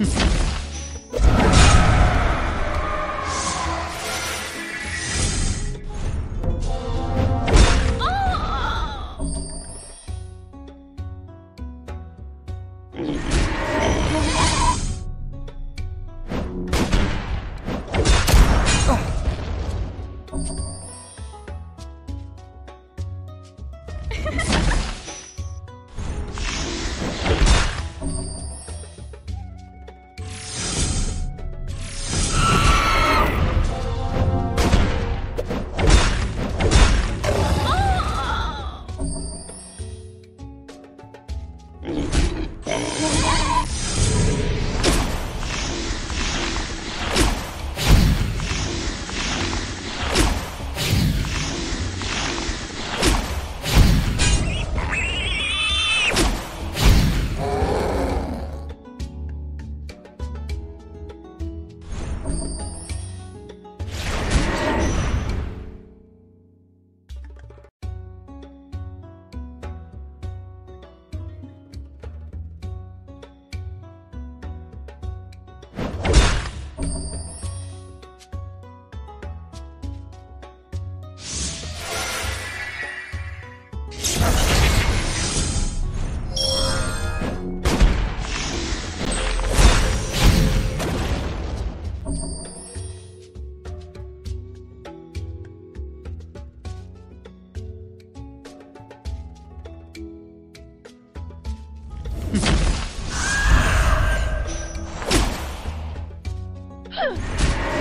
哦！你 哼！